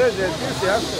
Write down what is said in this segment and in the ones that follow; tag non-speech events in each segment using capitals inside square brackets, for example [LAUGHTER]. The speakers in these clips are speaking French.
dois exercícios, é acho. Assim.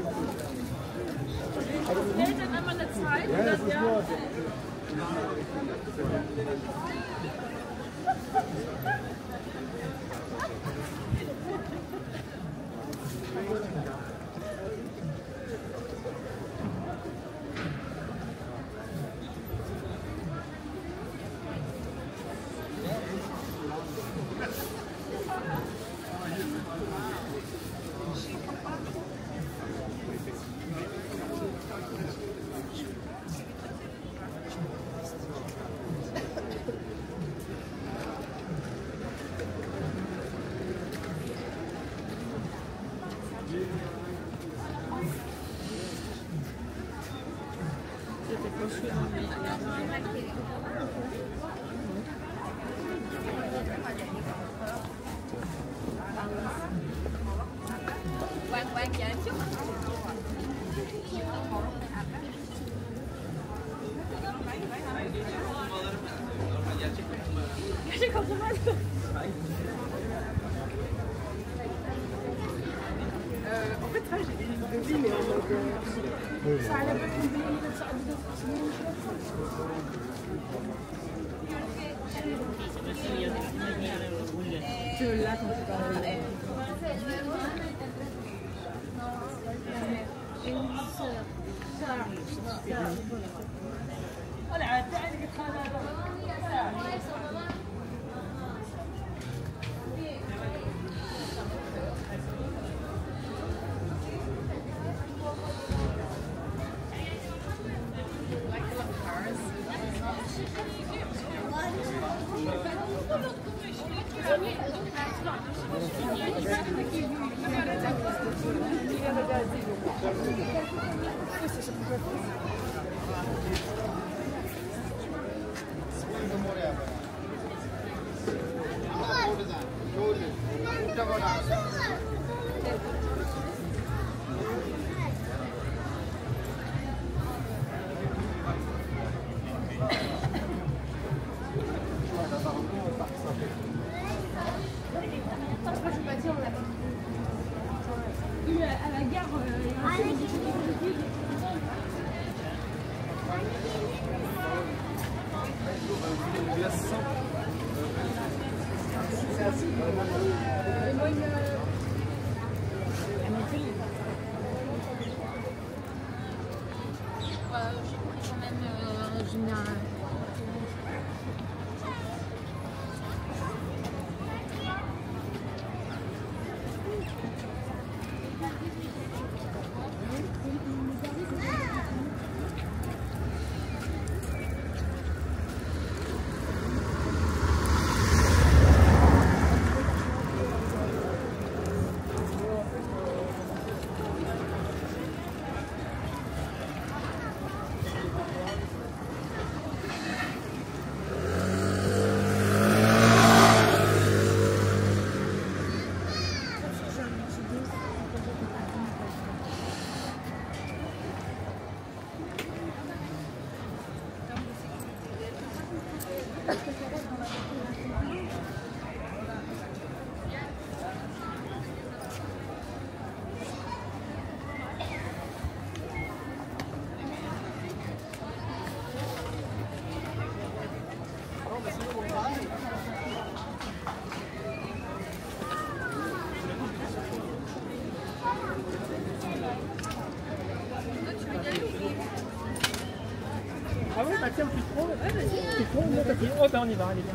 감사합니다. 하니까.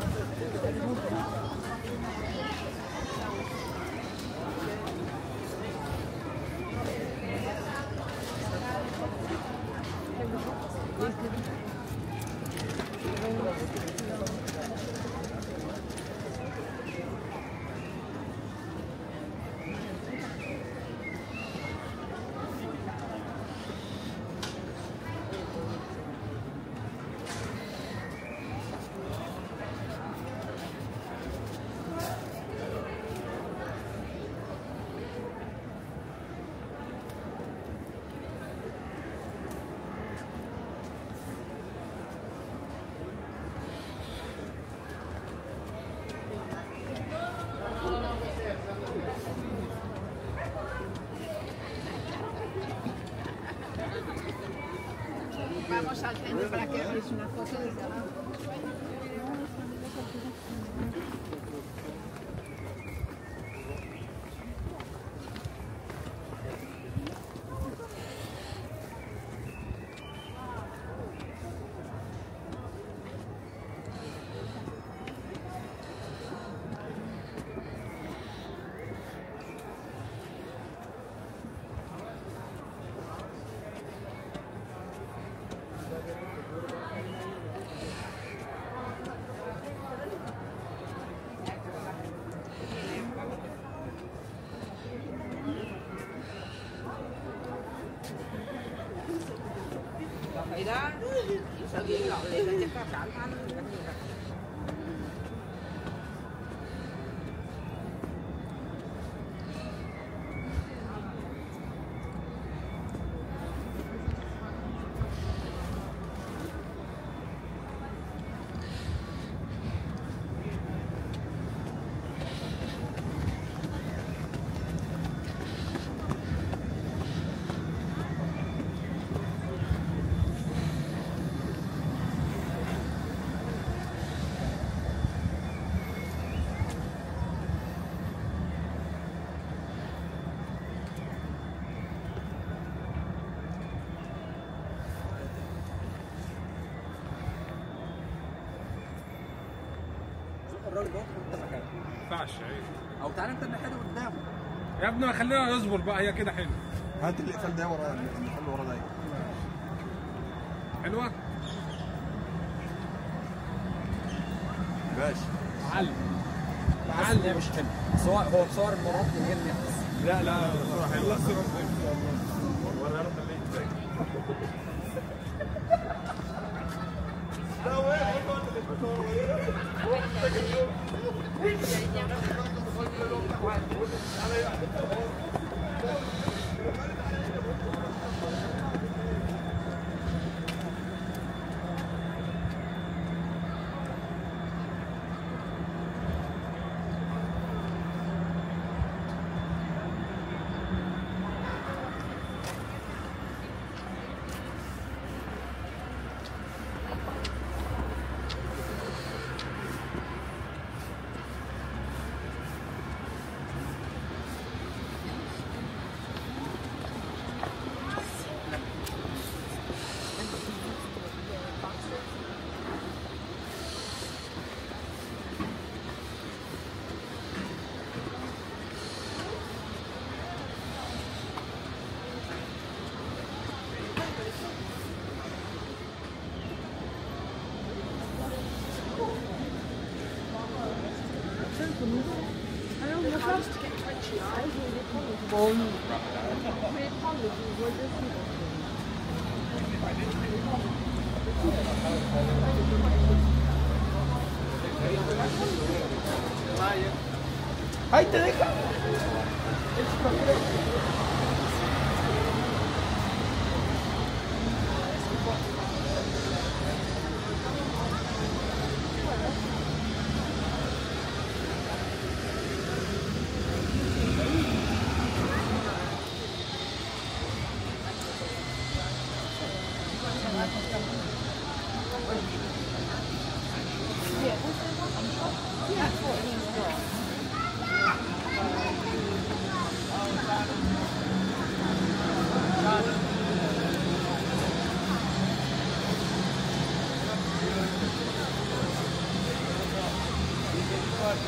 ينفعش. عيب. أو تعالى أنت الناحية دي قدامه يا ابني خلينا نصبر بقى هي كده حلوة. هات الاقفال ده ورا الاقفال اللي ورا ده حلوة؟ ماشي. علم حاسس ان هي مش حلو. بس هو هو مصور المرات دي هي اللي لا لا حلوة. Thank you.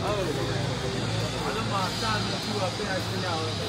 Oh, I'm not done to a bit now.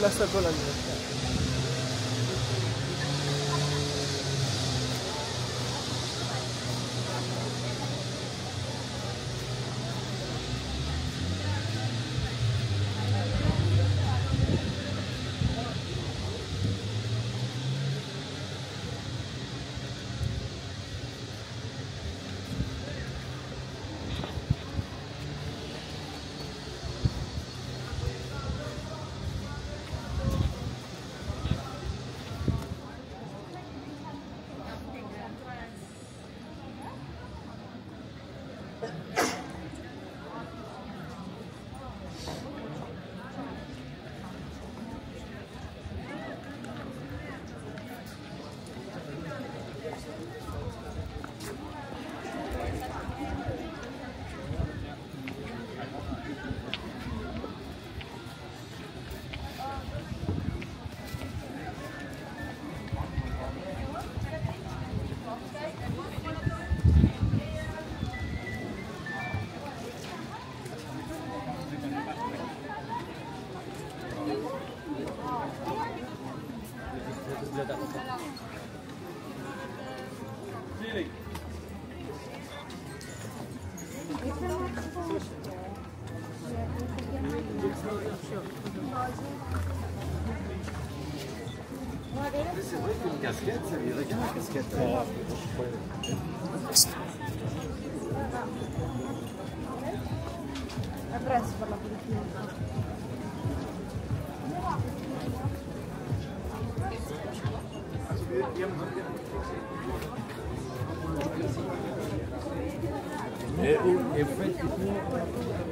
less than 想不起来我也不会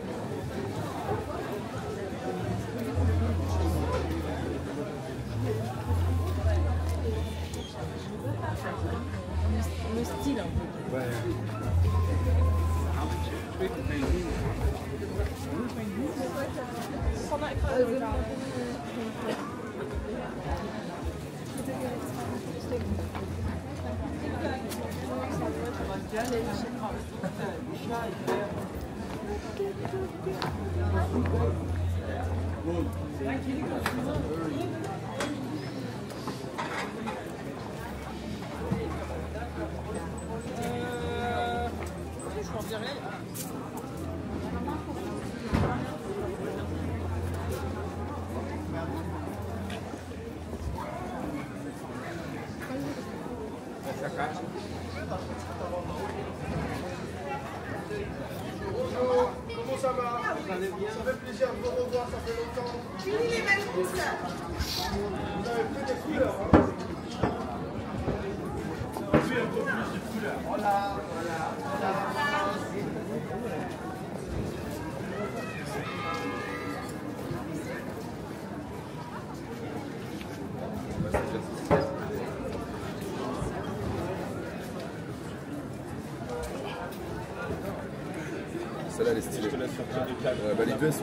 [LAUGHS]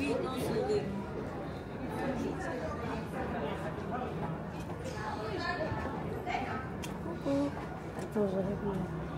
We don't live Vamos ver.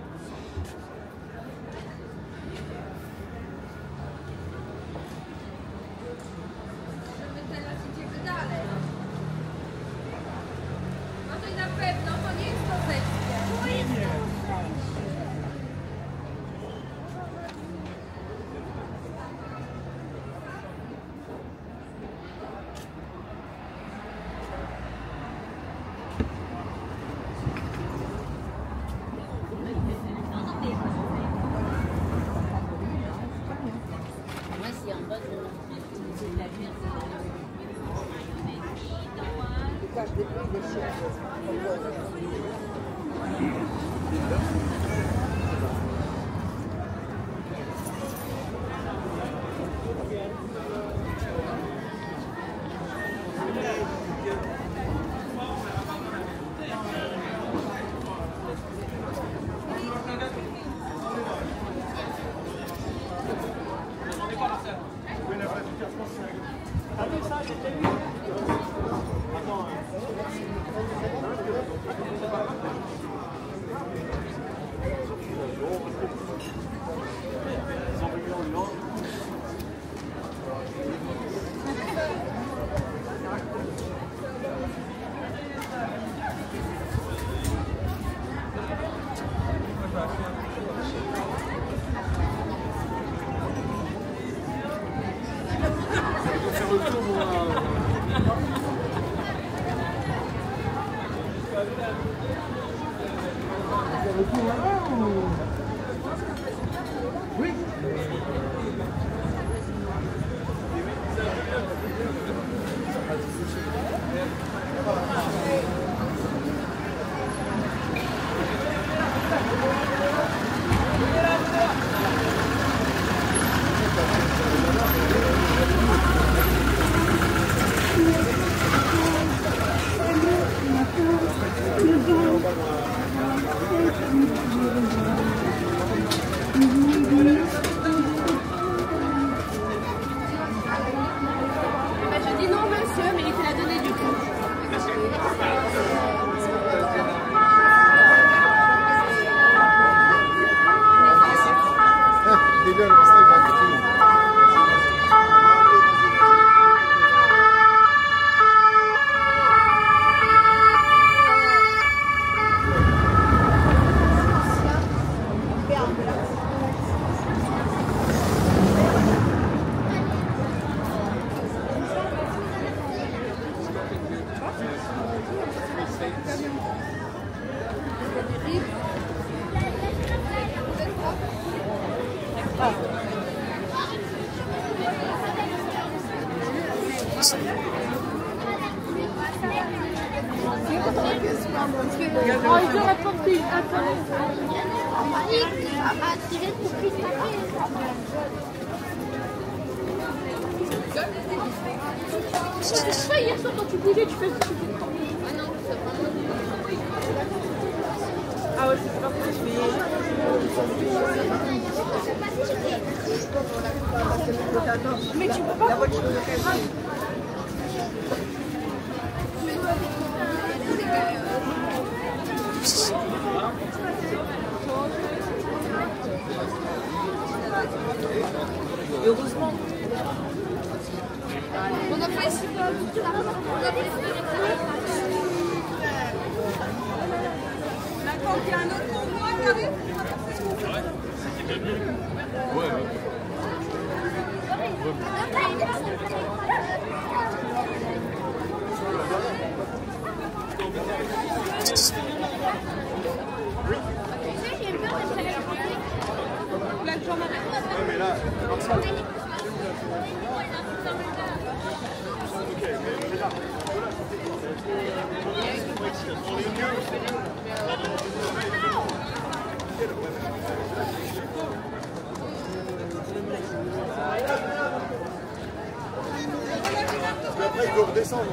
on descend au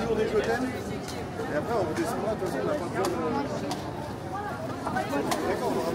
niveau des jetons, et après on redescendra, de toute façon. D'accord, on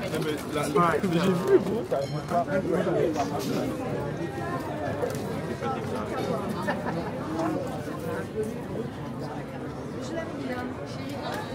J'ai vu, gros. Je l'avais dit. Hein.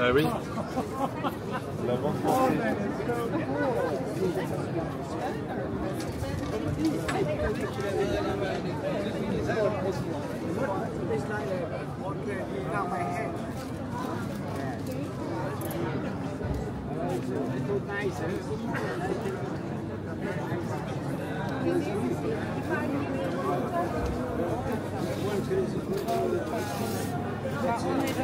Ah oui. La vente on est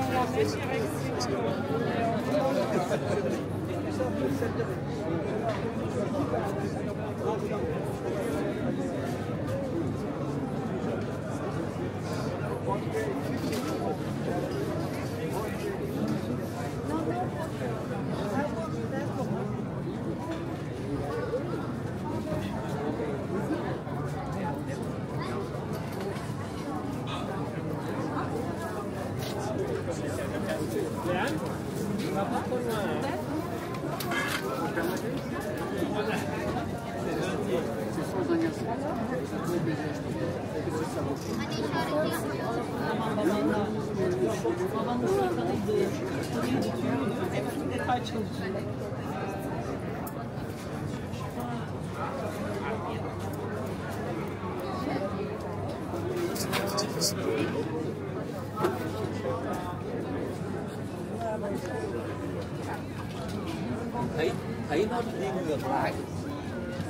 thấy nó đi ngược lại.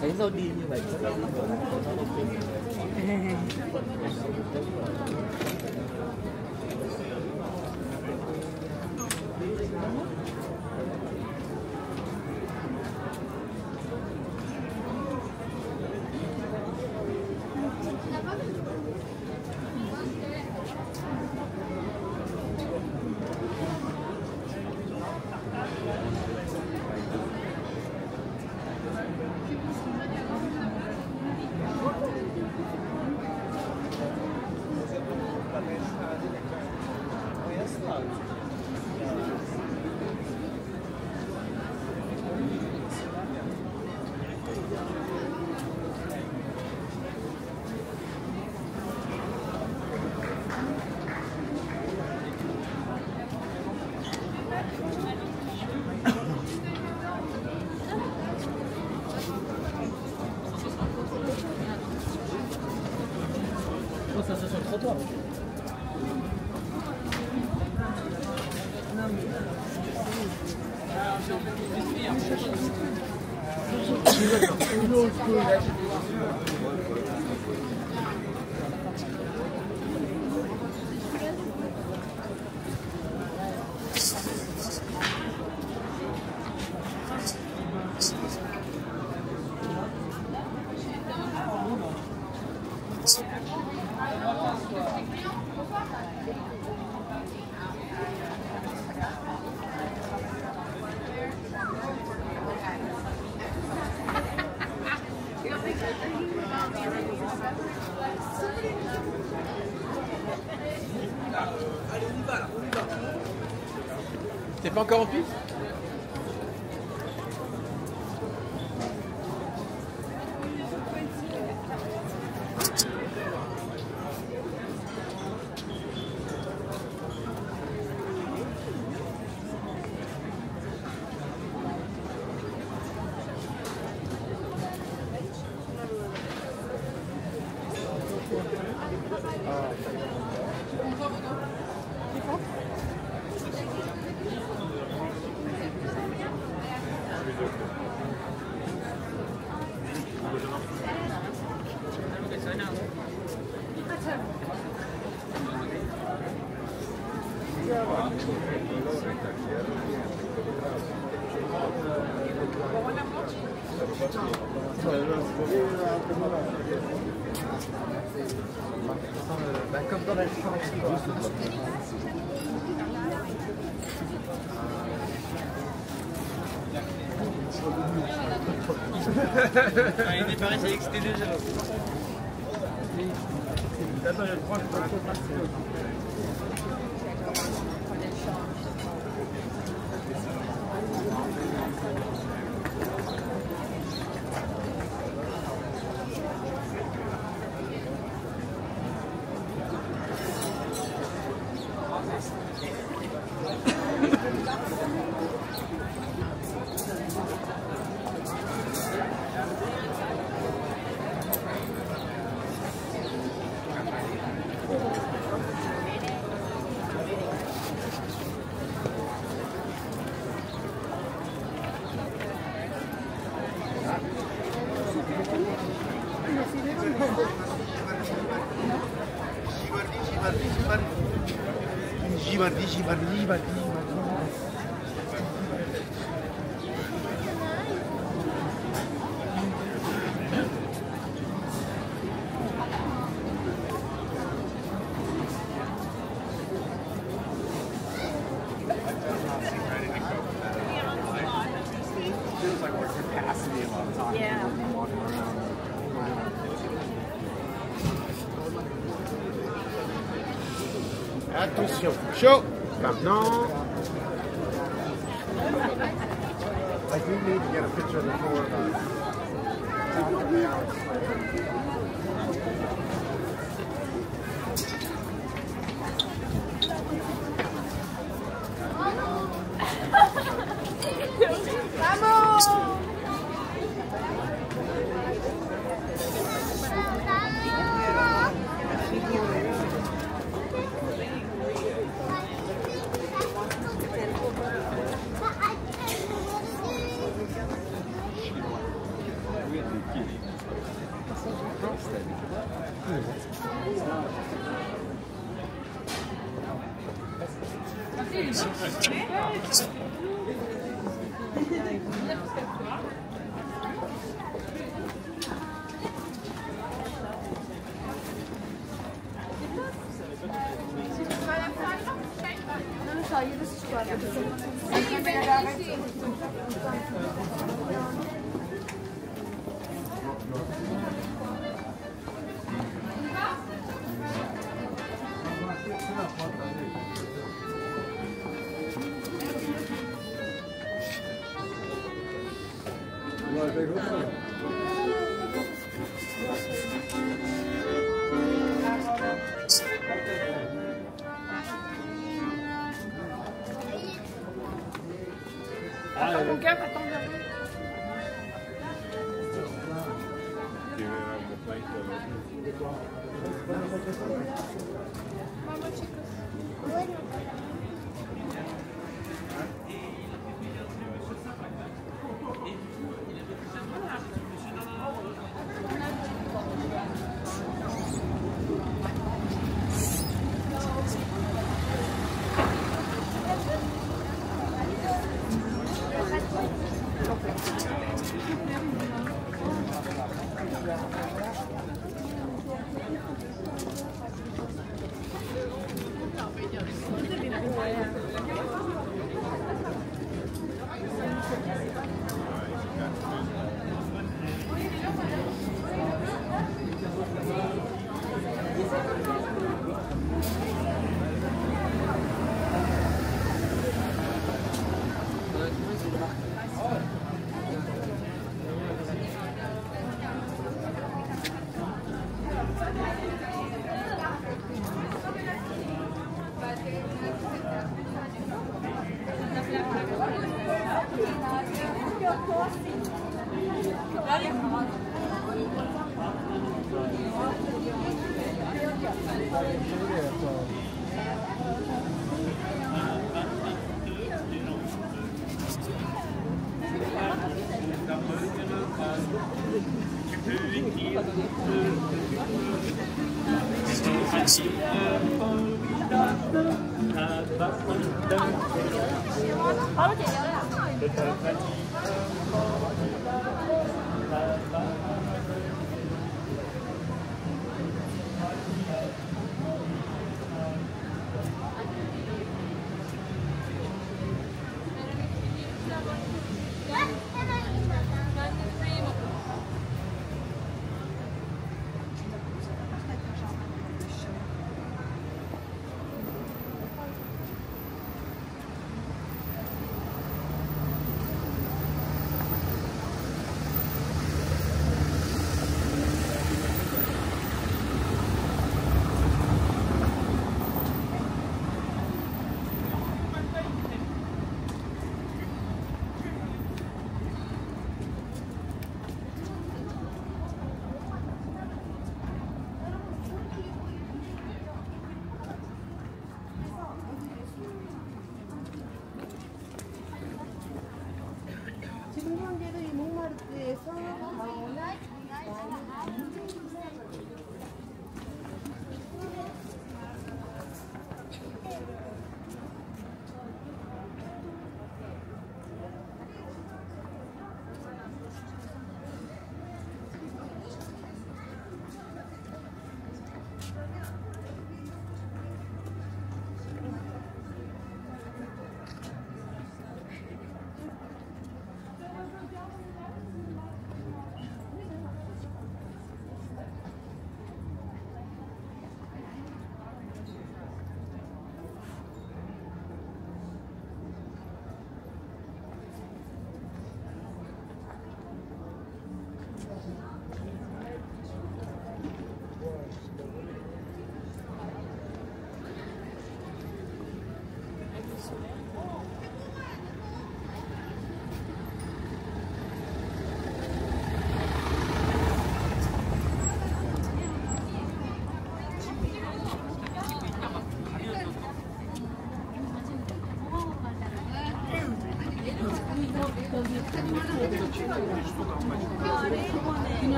Thấy nó đi như vậy, nó đi ngược lại. Nó [LAUGHS] encore en piste comme dans la [LAUGHS] Il est pareil, c'est excité déjà. Attends, je crois que mardi, niemand, wie Attention,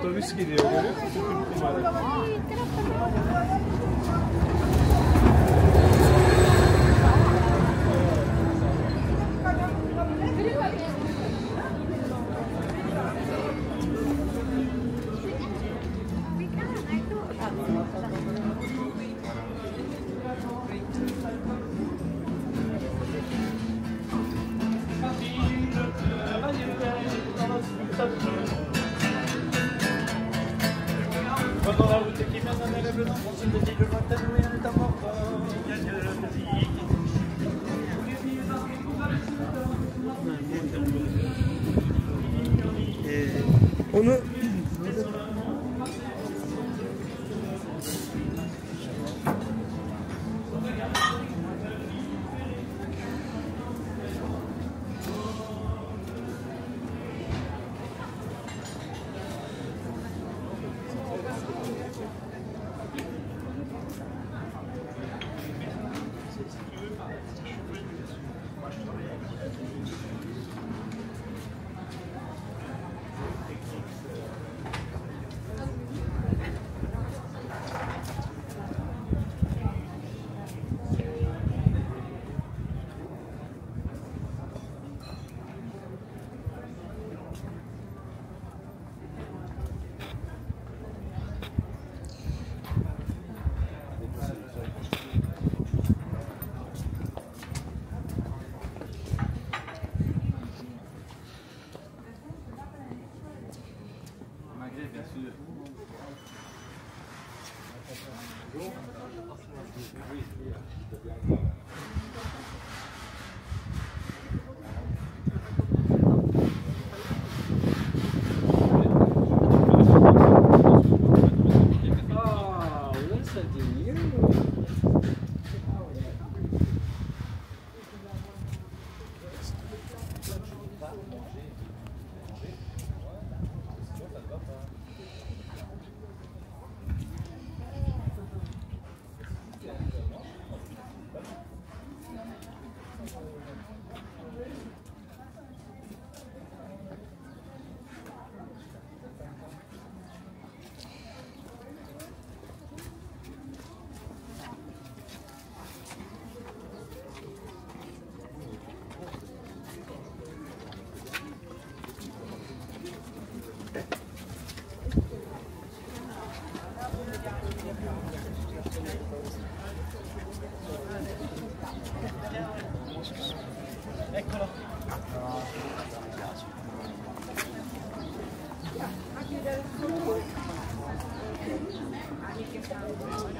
otobüs gidiyor görüyor Onu Eccolo. No.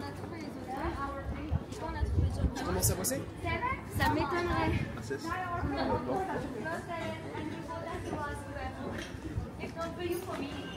qu'on a on a Tu commences à bosser Ça m'étonnerait. Ah, you.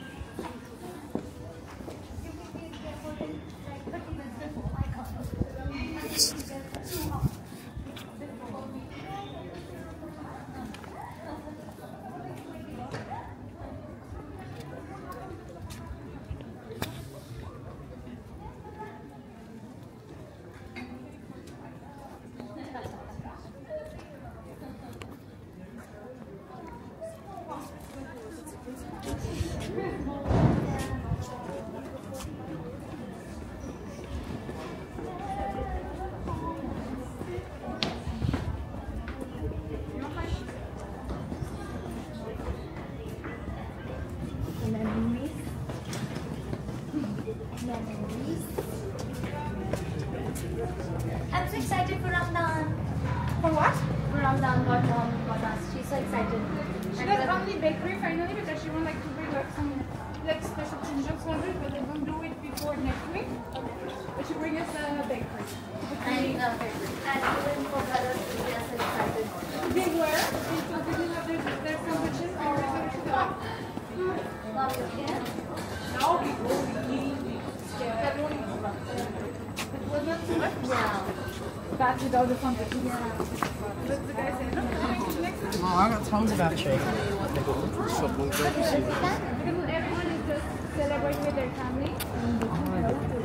because everyone is just celebrating with their family and they can help do.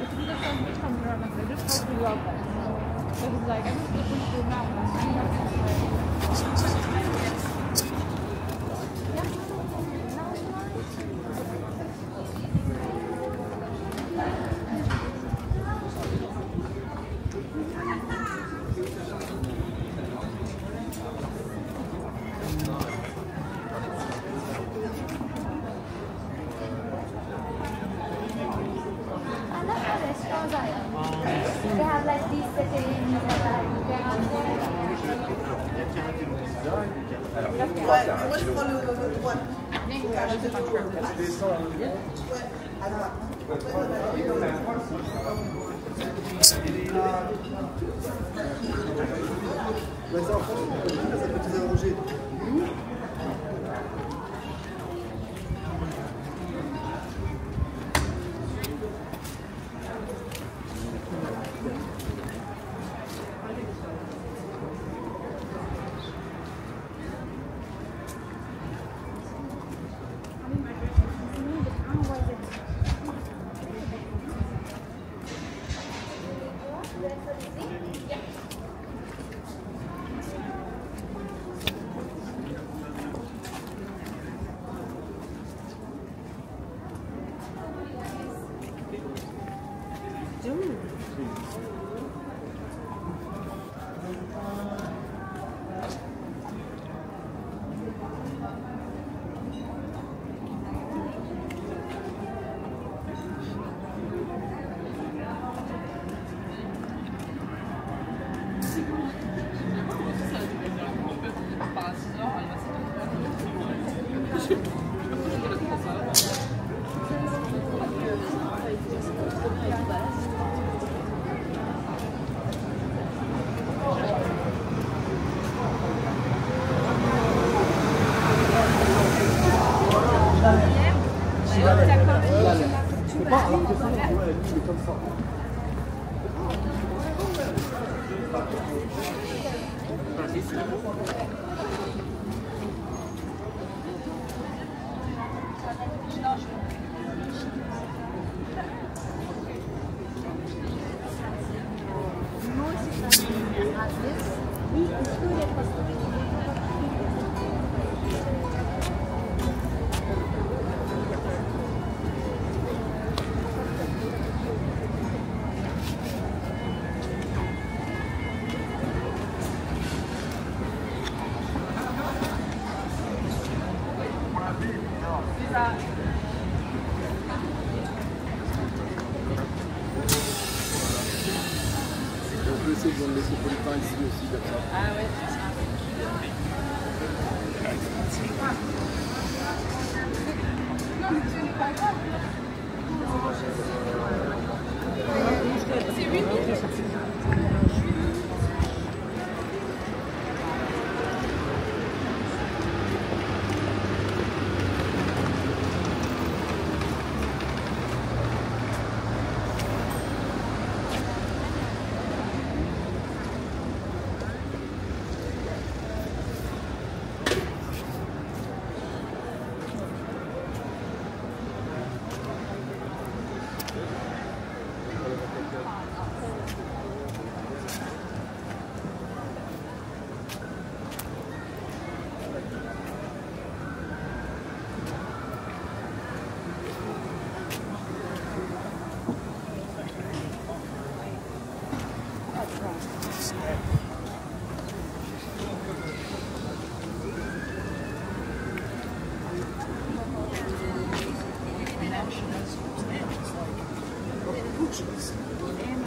It's just some rich comes around and they just hope we love them. So it's like, I'm just looking for now. I'm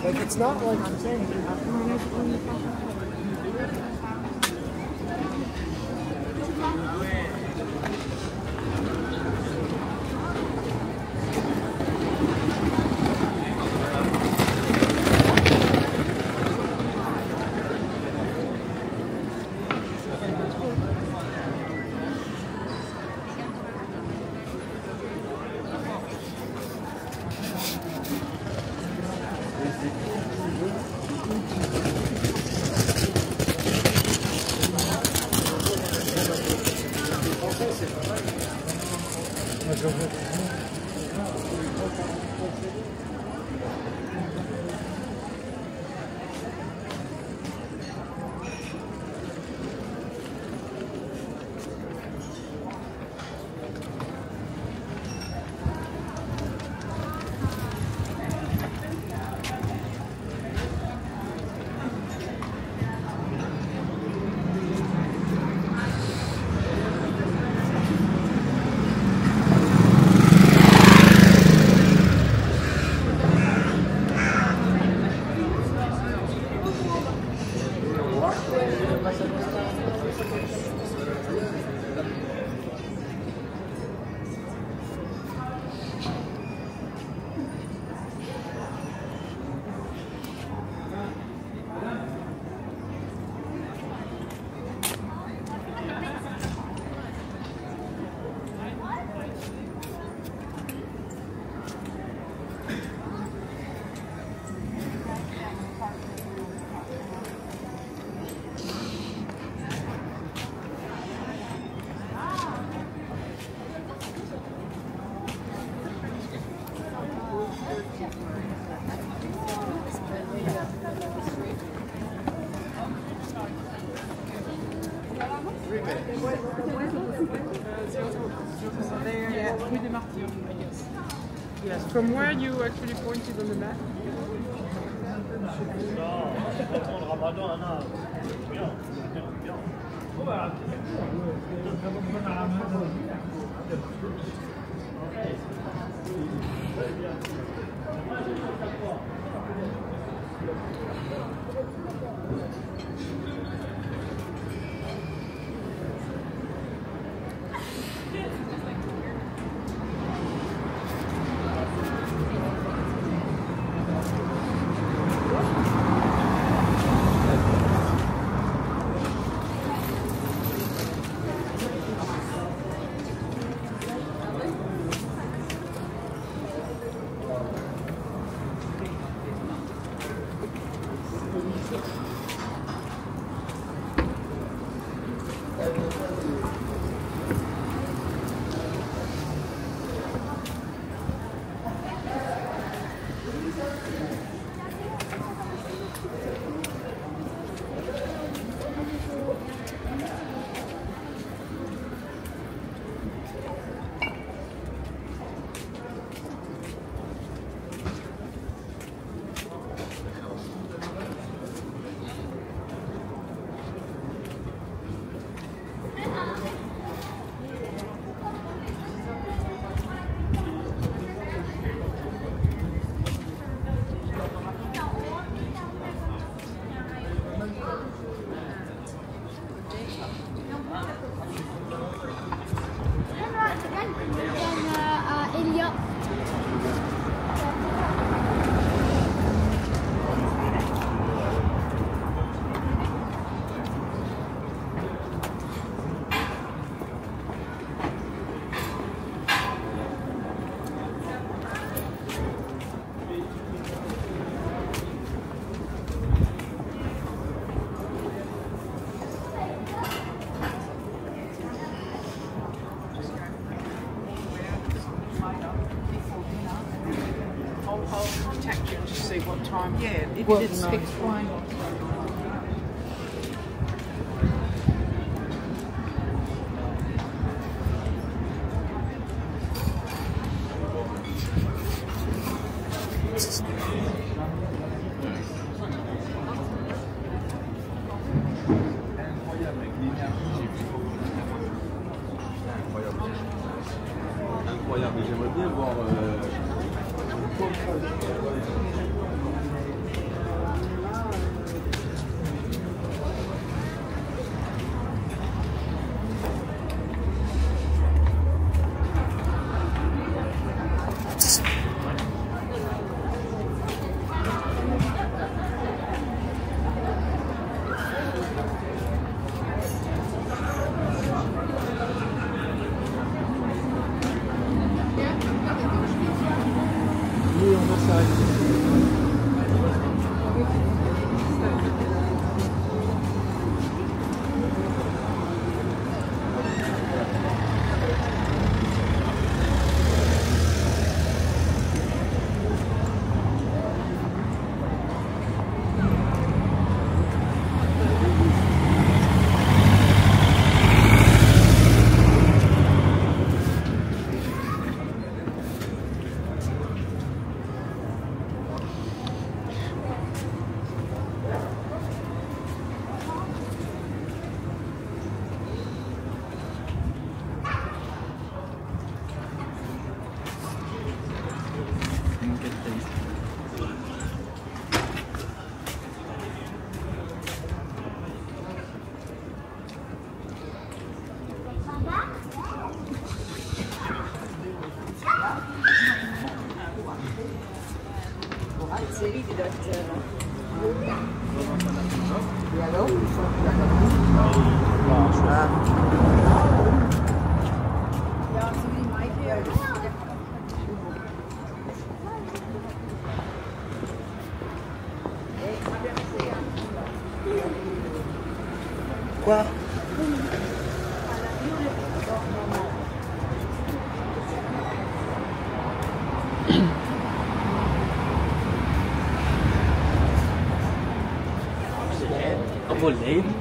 Like it's not like From where you actually pointed on the map? Yeah, it, well, it's fixed fine. voleio. Né?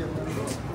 see.